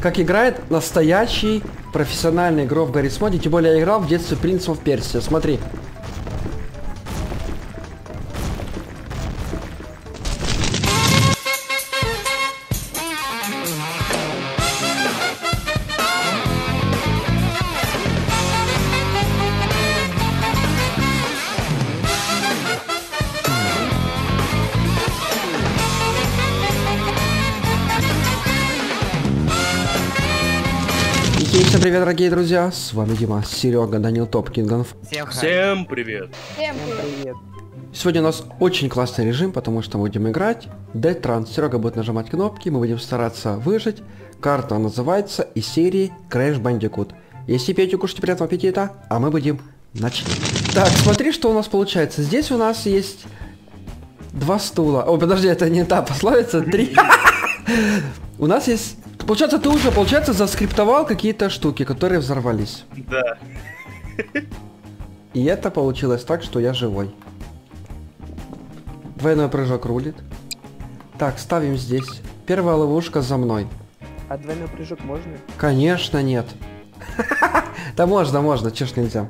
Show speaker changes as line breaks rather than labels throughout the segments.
как играет настоящий профессиональный игрок в Гаррис Моде. Тем более я играл в детстве Принцем в Персия. Смотри. Всем привет, дорогие друзья! С вами Дима, Серега, Данил Топкингов.
Всем.
Всем привет.
Всем привет.
Сегодня у нас очень классный режим, потому что мы будем играть Dead Trans. Серега будет нажимать кнопки, мы будем стараться выжить. Карта называется из серии Crash Bandicoot. Если пейте, кушайте приятного аппетита, а мы будем начать. Так, смотри, что у нас получается. Здесь у нас есть два стула. О, подожди, это не та пословица. Три. У нас есть... Получается, ты уже, получается, заскриптовал какие-то штуки, которые взорвались.
Да.
И это получилось так, что я живой. Двойной прыжок рулит. Так, ставим здесь. Первая ловушка за мной.
А двойной прыжок можно?
Конечно нет. Да можно, можно, чеш нельзя.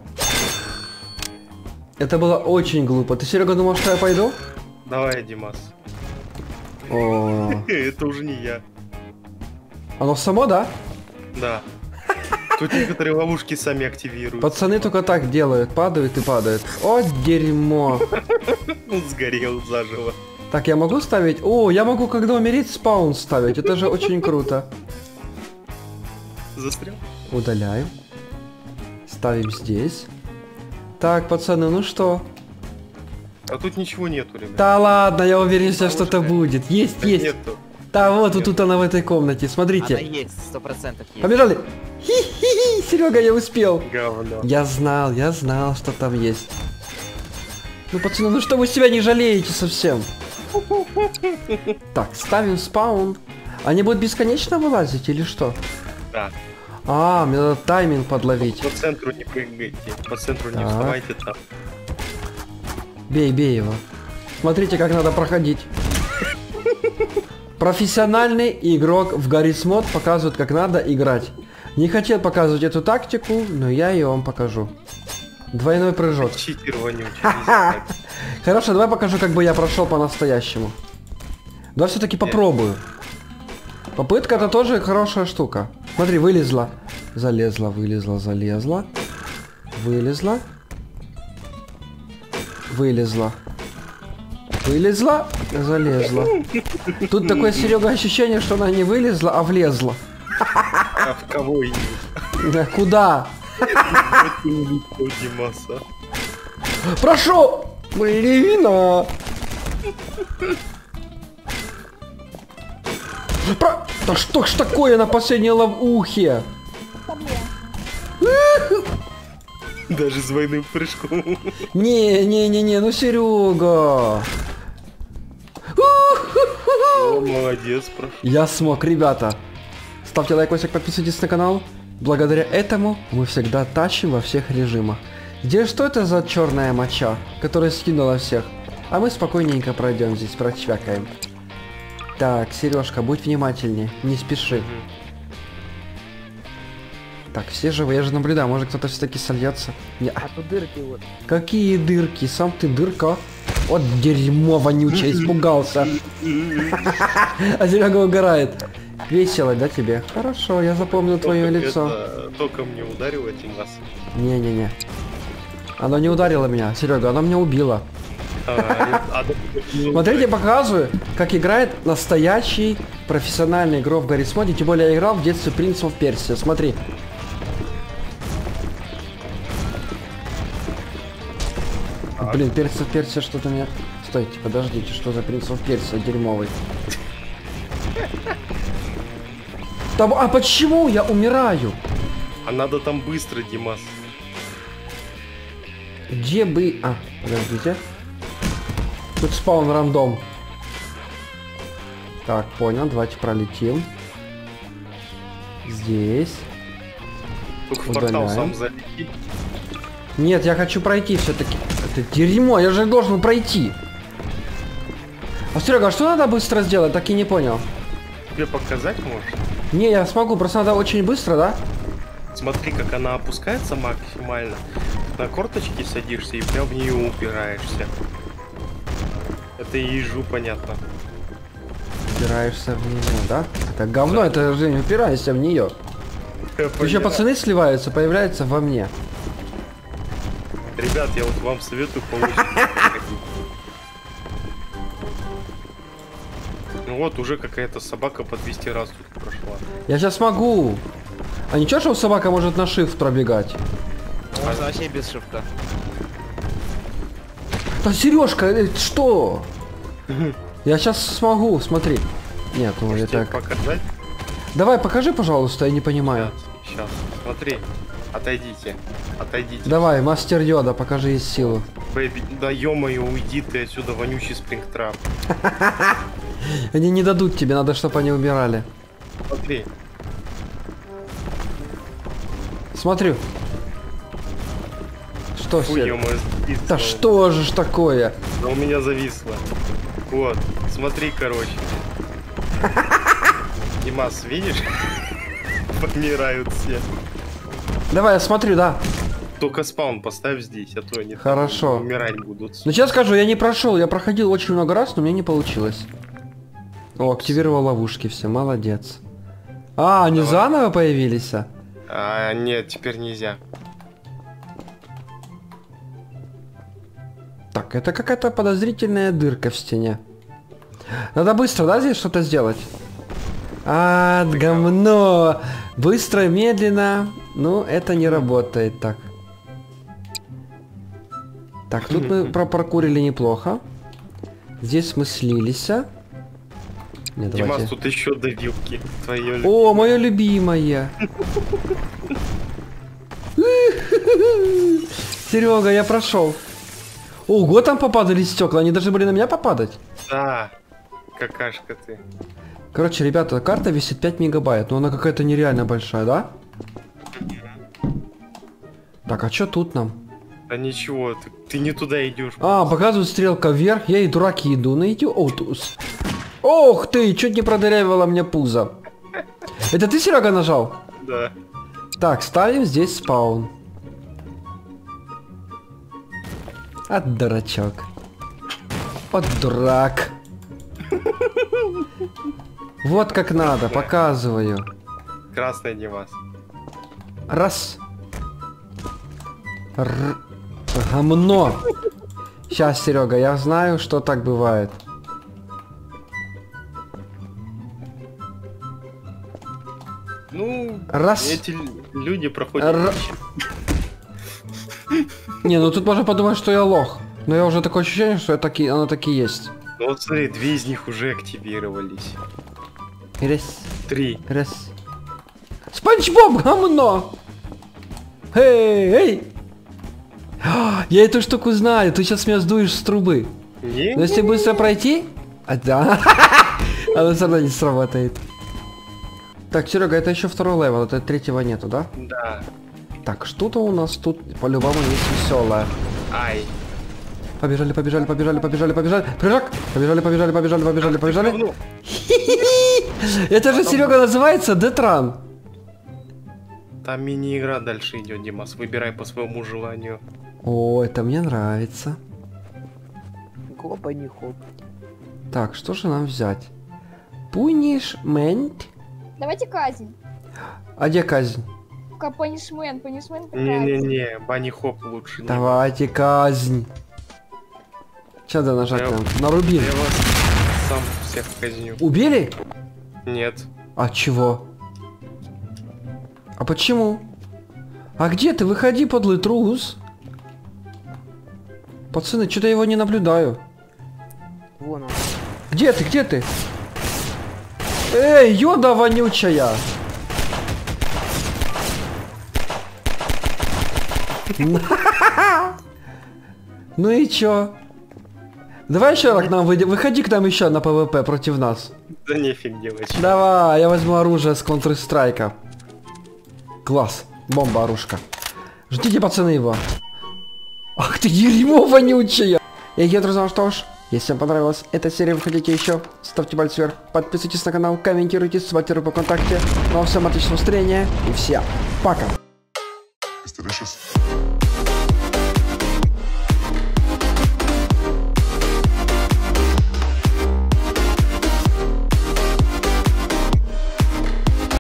Это было очень глупо. Ты, Серега, думал, что я пойду?
Давай, Димас.
О,
Это уже не я.
Оно само, да?
Да. Тут некоторые ловушки сами активируют.
Пацаны только так делают. Падают и падают. О, дерьмо.
Он сгорел заживо.
Так, я могу ставить? О, я могу, когда умереть, спаун ставить. Это же очень круто.
Застрял?
Удаляем. Ставим здесь. Так, пацаны, ну что?
А тут ничего нету, ребят.
Да ладно, я уверен, что что-то будет. Есть,
Так
есть.
Нету.
Да, вот, вот тут она в этой комнате.
Она
Смотрите.
есть, сто процентов есть.
Побежали. Хи-хи-хи, Серега, я успел.
Говно.
Я знал, я знал, что там есть. Ну, пацаны, ну что вы себя не жалеете совсем? Так, ставим спаун. Они будут бесконечно вылазить или что?
Да.
А, мне надо тайминг подловить.
По центру не прыгайте. По центру не вставайте там.
Бей, бей его. Смотрите, как надо проходить. Профессиональный игрок в Гаррис Мод показывает, как надо играть. Не хотел показывать эту тактику, но я ее вам покажу. Двойной прыжок.
Читер.
Хорошо, давай покажу, как бы я прошел по-настоящему. Давай все-таки попробую. Попытка это тоже хорошая штука. Смотри, вылезла. Залезла, вылезла, залезла. Вылезла. Вылезла. Вылезла, залезла. Тут такое, Серега, ощущение, что она не вылезла, а влезла.
А в кого и
Да, Куда? Прошу! Блин! Про... Да что ж такое на последней ловухе?
Даже с двойным прыжком.
Не-не-не-не, ну Серега.
Молодец, прошу.
Я смог, ребята. Ставьте лайкосик, подписывайтесь на канал. Благодаря этому мы всегда тащим во всех режимах. Где что это за черная моча, которая скинула всех? А мы спокойненько пройдем здесь, прочвякаем. Так, Сережка, будь внимательнее, не спеши. Так, все живы, я же наблюдаю, может кто-то все-таки сольется. Не,
А тут дырки вот.
какие дырки, сам ты дырка. Вот дерьмо вонючее, испугался. А Серега угорает. Весело, да тебе? Хорошо, я запомнил твое лицо.
это Только мне ударило, Димас.
Не-не-не. Оно не ударило меня, Серега, оно меня убило.
А, а, да,
Смотрите, показываю, как играет настоящий профессиональный игрок в Гаррис Моде. Тем более я играл в детстве Принцем в Персии. Смотри. Блин, Персия в Персии что-то меня... Стойте, подождите, что за Принцем в Персии дерьмовый? Там- а почему я умираю?
А надо там быстро, Димас.
Где бы... А, подождите. Тут спаун рандом. Так, понял, давайте пролетим. Здесь.
Только в портал сам залети.
Нет, я хочу пройти все-таки. Это дерьмо, я же должен пройти. А Серега, а что надо быстро сделать? Так и не понял.
Тебе показать можешь?
Не, я смогу, просто надо очень быстро, да?
Смотри, как она опускается максимально. На корточки садишься и прям в нее упираешься. Это ежу понятно.
Упираешься в нее, да? Это говно, это же не упираешься в нее. Еще пацаны сливаются, появляются во мне.
Ребят, я вот вам советую получить. Ну вот, уже какая-то собака по 200 раз тут прошла.
Я сейчас могу. А ничего, что собака может на shift пробегать?
Можно вообще без шифта.
Да, Сережка, э, что? Я сейчас смогу, смотри. Нет, ну я так.
показать?
Давай, покажи, пожалуйста, я не понимаю.
Сейчас, смотри. Отойдите. Отойдите.
Давай, мастер Йода, покажи из силу.
Бэби, да ё-моё, уйди ты отсюда, вонючий спрингтрап.
Они не дадут тебе, надо, чтобы они умирали.
Смотри.
Смотрю. Что
Фу,
все? Да что же ж такое?
Да у меня зависло. Вот, смотри, короче. Димас, видишь? Помирают все.
Давай, я смотрю, да.
Только спаун поставь здесь, а то они
Хорошо.
умирать будут.
Ну сейчас скажу, я не прошел, я проходил очень много раз, но мне не получилось. О, активировал ловушки, все, молодец. А, они
Давай.
заново появились? а?
А, нет, теперь нельзя.
Так, это какая-то подозрительная дырка в стене. Надо быстро, да, здесь что-то сделать? А, говно! Быстро, медленно. Ну, это не работает так. Так, тут мы пропаркурили неплохо. Здесь мы слились. а. Не,
Димас,
давайте.
тут еще давилки. Твое
О, мое любимое. Серега, я прошел. Ого, там попадали стекла, они должны были на меня попадать.
Да, какашка ты.
Короче, ребята, карта весит 5 мегабайт, но она какая-то нереально большая, да? Так, а что тут нам?
Да ничего, ты, ты не туда идешь.
А, показывает стрелка вверх, я и дураки иду, на иди. О, туз. Ох ты, чуть не продырявила мне пузо. Это ты, Серега, нажал?
Да.
Так, ставим здесь спаун. От дурачок. От дурак. Вот как надо, показываю.
Красный Димас.
Раз. Р... Гомно. Сейчас, Серега, я знаю, что так бывает.
Ну,
Раз.
эти люди проходят.
Р- Не, ну тут можно подумать, что я лох. Но я уже такое ощущение, что я таки, оно таки есть.
Ну вот смотри, две из них уже активировались.
Раз,
Три.
раз. Спанч Боб, говно! Эй, эй! А, Я эту штуку знаю, ты сейчас меня сдуешь с трубы.
Не?
Но если быстро пройти... А, да. Она все равно не сработает. Так, Серега, это еще второй level, это третьего нету, да?
Да.
Так, что-то у нас тут по-любому есть веселое.
Ай.
Побежали, побежали, побежали, побежали, побежали. Прыжок! Побежали, побежали, побежали, побежали, побежали. Это же, Серега, называется Deathrun.
Там мини-игра дальше идет, Димас. Выбирай по своему желанию.
О, это мне нравится.
Хопа не хоп.
Так, что же нам взять? Пунишмент.
Давайте казнь.
А где казнь?
Ка- Панишмент, панишмент.
Не-не-не, Банни Хоп лучше. не
Давайте казнь. Сейчас надо нажать
Я-.
На рубин.
Я вас сам всех казню.
Убили?
Нет.
А чего? А почему? А где ты? Выходи, подлый трус. Пацаны, что-то его не наблюдаю.
Вон он.
Где ты? Где ты? Эй, йода вонючая! Ну и чё? Давай еще раз к нам выйди. Выходи к нам еще на PvP против нас.
Да нефиг делать.
Давай, я возьму оружие с Counter-Strike. Класс. Бомба, оружка. Ждите, пацаны, его. Ах ты дерьмо вонючая. Я еду за что ж. Если вам понравилась эта серия, вы хотите еще, ставьте палец вверх, подписывайтесь на канал, комментируйте, ссылайте по ВКонтакте. Ну а всем отличного настроения и всем пока!
It's delicious.